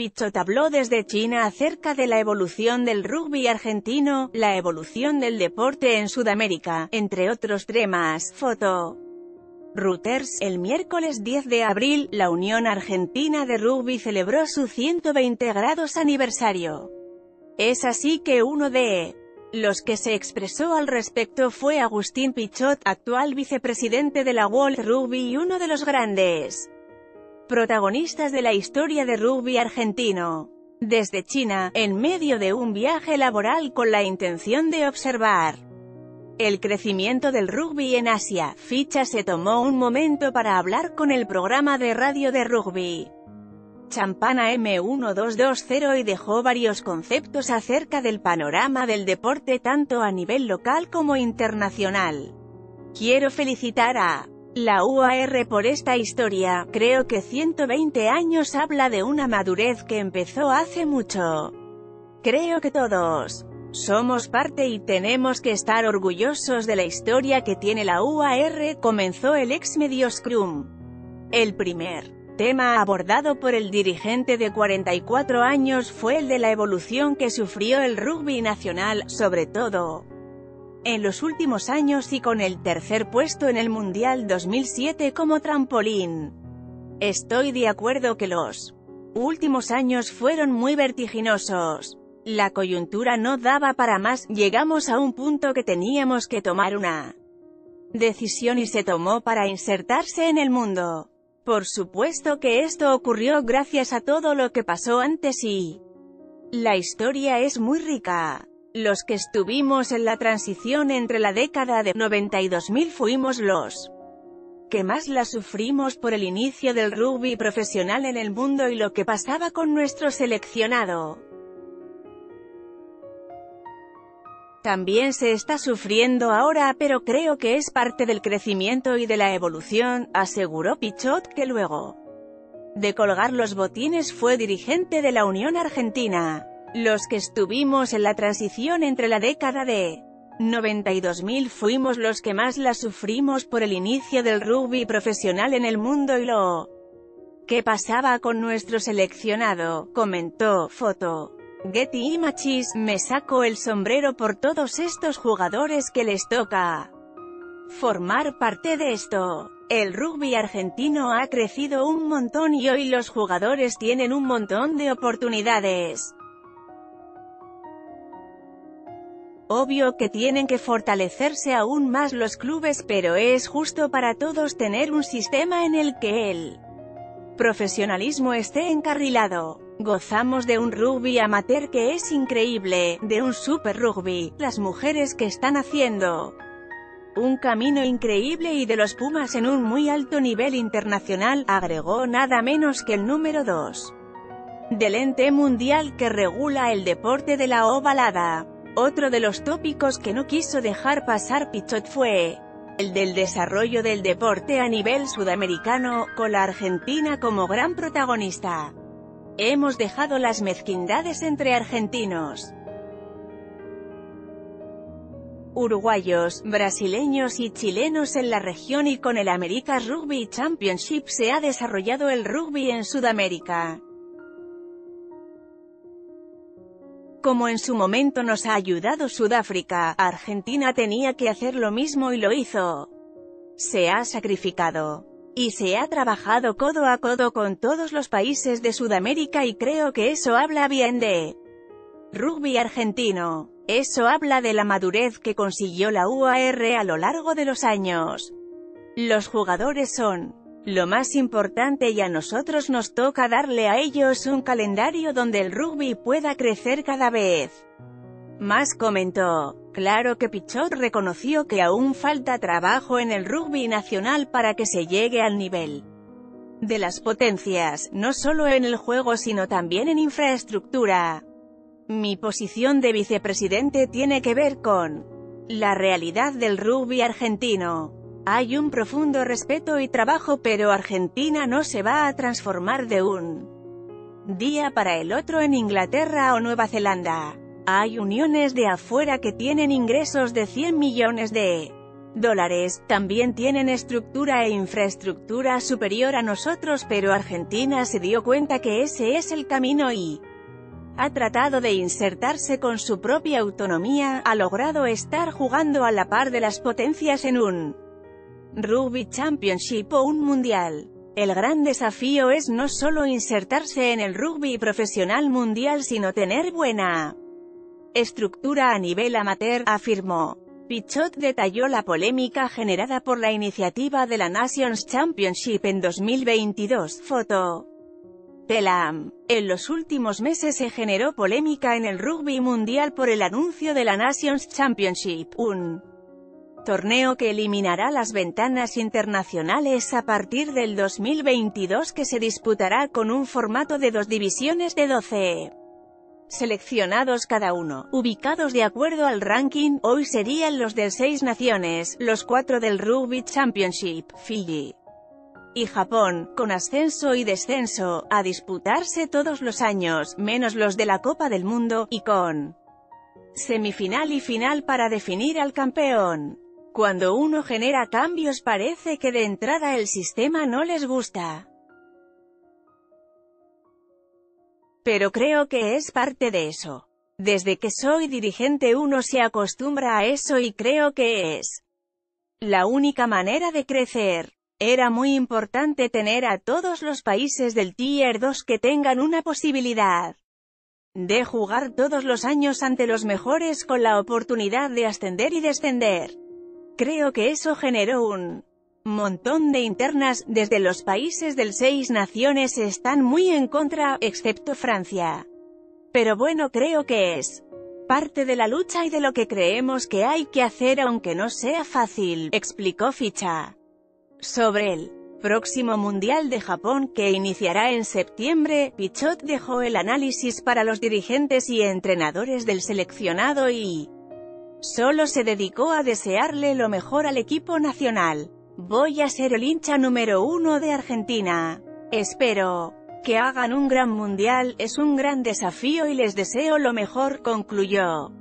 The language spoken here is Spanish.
Pichot habló desde China acerca de la evolución del rugby argentino, la evolución del deporte en Sudamérica, entre otros temas. Foto. Reuters, el miércoles 10 de abril, la Unión Argentina de Rugby celebró su 120 grados aniversario. Es así que uno de los que se expresó al respecto fue Agustín Pichot, actual vicepresidente de la World Rugby y uno de los grandes protagonistas de la historia de rugby argentino. Desde China, en medio de un viaje laboral con la intención de observar el crecimiento del rugby en Asia, Ficha se tomó un momento para hablar con el programa de radio de rugby. Champana M1220 y dejó varios conceptos acerca del panorama del deporte tanto a nivel local como internacional. Quiero felicitar a la UAR por esta historia, creo que 120 años habla de una madurez que empezó hace mucho. Creo que todos somos parte y tenemos que estar orgullosos de la historia que tiene la UAR, comenzó el ex medio Scrum. El primer tema abordado por el dirigente de 44 años fue el de la evolución que sufrió el rugby nacional, sobre todo en los últimos años y con el tercer puesto en el Mundial 2007 como trampolín. Estoy de acuerdo que los últimos años fueron muy vertiginosos. La coyuntura no daba para más, llegamos a un punto que teníamos que tomar una decisión y se tomó para insertarse en el mundo. Por supuesto que esto ocurrió gracias a todo lo que pasó antes y la historia es muy rica. Los que estuvimos en la transición entre la década de 92.000 fuimos los que más la sufrimos por el inicio del rugby profesional en el mundo y lo que pasaba con nuestro seleccionado. También se está sufriendo ahora pero creo que es parte del crecimiento y de la evolución, aseguró Pichot que luego de colgar los botines fue dirigente de la Unión Argentina. Los que estuvimos en la transición entre la década de 92.000 fuimos los que más la sufrimos por el inicio del rugby profesional en el mundo y lo que pasaba con nuestro seleccionado, comentó, foto. Getty Machis, me saco el sombrero por todos estos jugadores que les toca formar parte de esto. El rugby argentino ha crecido un montón y hoy los jugadores tienen un montón de oportunidades. Obvio que tienen que fortalecerse aún más los clubes pero es justo para todos tener un sistema en el que el profesionalismo esté encarrilado. Gozamos de un rugby amateur que es increíble, de un super rugby, las mujeres que están haciendo un camino increíble y de los Pumas en un muy alto nivel internacional, agregó nada menos que el número 2 del ente mundial que regula el deporte de la ovalada. Otro de los tópicos que no quiso dejar pasar Pichot fue el del desarrollo del deporte a nivel sudamericano, con la Argentina como gran protagonista. Hemos dejado las mezquindades entre argentinos, uruguayos, brasileños y chilenos en la región y con el America's Rugby Championship se ha desarrollado el rugby en Sudamérica. Como en su momento nos ha ayudado Sudáfrica, Argentina tenía que hacer lo mismo y lo hizo. Se ha sacrificado. Y se ha trabajado codo a codo con todos los países de Sudamérica y creo que eso habla bien de rugby argentino. Eso habla de la madurez que consiguió la UAR a lo largo de los años. Los jugadores son lo más importante y a nosotros nos toca darle a ellos un calendario donde el rugby pueda crecer cada vez. Más comentó, claro que Pichot reconoció que aún falta trabajo en el rugby nacional para que se llegue al nivel de las potencias, no solo en el juego sino también en infraestructura. Mi posición de vicepresidente tiene que ver con la realidad del rugby argentino. Hay un profundo respeto y trabajo pero Argentina no se va a transformar de un día para el otro en Inglaterra o Nueva Zelanda. Hay uniones de afuera que tienen ingresos de 100 millones de dólares, también tienen estructura e infraestructura superior a nosotros pero Argentina se dio cuenta que ese es el camino y ha tratado de insertarse con su propia autonomía, ha logrado estar jugando a la par de las potencias en un Rugby Championship o un Mundial. El gran desafío es no solo insertarse en el rugby profesional mundial sino tener buena estructura a nivel amateur, afirmó. Pichot detalló la polémica generada por la iniciativa de la Nations Championship en 2022. Foto. Pelam. En los últimos meses se generó polémica en el rugby mundial por el anuncio de la Nations Championship, un torneo que eliminará las ventanas internacionales a partir del 2022 que se disputará con un formato de dos divisiones de 12 seleccionados cada uno, ubicados de acuerdo al ranking, hoy serían los del seis naciones, los cuatro del Rugby Championship, Fiji y Japón, con ascenso y descenso, a disputarse todos los años, menos los de la Copa del Mundo, y con semifinal y final para definir al campeón. Cuando uno genera cambios parece que de entrada el sistema no les gusta. Pero creo que es parte de eso. Desde que soy dirigente uno se acostumbra a eso y creo que es la única manera de crecer. Era muy importante tener a todos los países del Tier 2 que tengan una posibilidad de jugar todos los años ante los mejores con la oportunidad de ascender y descender. Creo que eso generó un montón de internas, desde los países del seis naciones están muy en contra, excepto Francia. Pero bueno creo que es parte de la lucha y de lo que creemos que hay que hacer aunque no sea fácil, explicó Ficha. Sobre el próximo Mundial de Japón que iniciará en septiembre, Pichot dejó el análisis para los dirigentes y entrenadores del seleccionado y solo se dedicó a desearle lo mejor al equipo nacional. Voy a ser el hincha número uno de Argentina. Espero que hagan un gran mundial, es un gran desafío y les deseo lo mejor, concluyó.